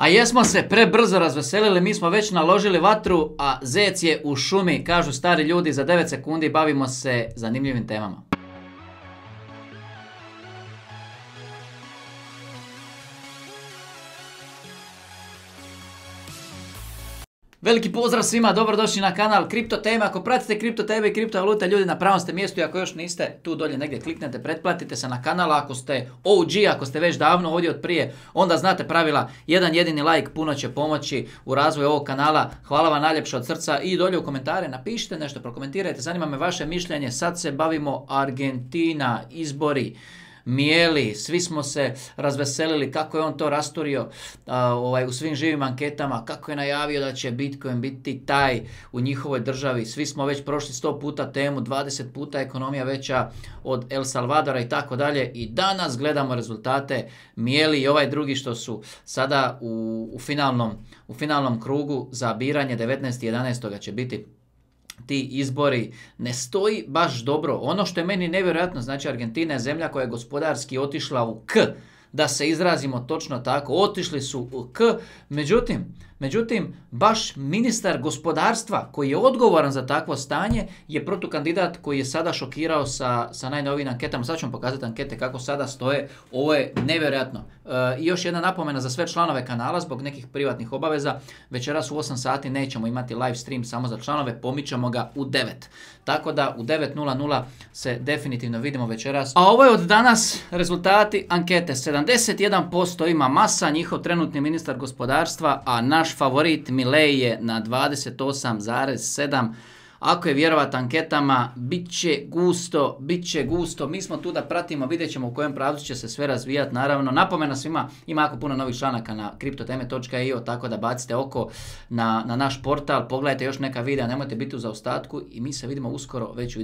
A jesmo se prebrzo razveselili, mi smo već naložili vatru, a zec je u šumi, kažu stari ljudi, za 9 sekundi bavimo se zanimljivim temama. Veliki pozdrav svima, dobrodošli na kanal Kripto Teme. Ako pratite Kripto Teme i kriptovalute, ljudi na pravom ste mjestu i ako još niste, tu dolje negdje kliknete, pretplatite se na kanal. Ako ste OG, ako ste već davno ovdje od prije, onda znate pravila. Jedan jedini like puno će pomoći u razvoju ovog kanala. Hvala vam najljepše od srca i dolje u komentare napišite nešto, prokomentirajte. Zanima me vaše mišljenje. Sad se bavimo Argentina, izbori mijeli, svi smo se razveselili kako je on to rasturio ovaj, u svim živim anketama, kako je najavio da će Bitcoin biti taj u njihovoj državi. Svi smo već prošli 100 puta temu, 20 puta ekonomija veća od El Salvadora i tako dalje. I danas gledamo rezultate mijeli i ovaj drugi što su sada u, u, finalnom, u finalnom krugu za biranje 19.11. će biti ti izbori ne stoji baš dobro. Ono što je meni nevjerojatno, znači Argentina je zemlja koja je gospodarski otišla u K, da se izrazimo točno tako, otišli su u K, međutim, Međutim, baš ministar gospodarstva koji je odgovoran za takvo stanje je protukandidat koji je sada šokirao sa, sa najnovijim anketama. Sad vam pokazati ankete kako sada stoje. Ovo je nevjerojatno. E, I još jedna napomena za sve članove kanala zbog nekih privatnih obaveza. Večeras u 8 sati nećemo imati live stream samo za članove, pomičamo ga u 9. Tako da u 9.00 se definitivno vidimo večeras. A ovo je od danas rezultati ankete. 71% ima masa, njihov trenutni ministar gospodarstva, a naš favorit Milei je na 28,7. Ako je vjerovat anketama, bit će gusto, bit će gusto. Mi smo tu da pratimo, vidjet ćemo u kojem pravcu će se sve razvijati. Naravno, napomena svima, ima jako puno novih članaka na kriptoteme.io, tako da bacite oko na, na naš portal, pogledajte još neka videa, nemojte biti u zaostatku i mi se vidimo uskoro već u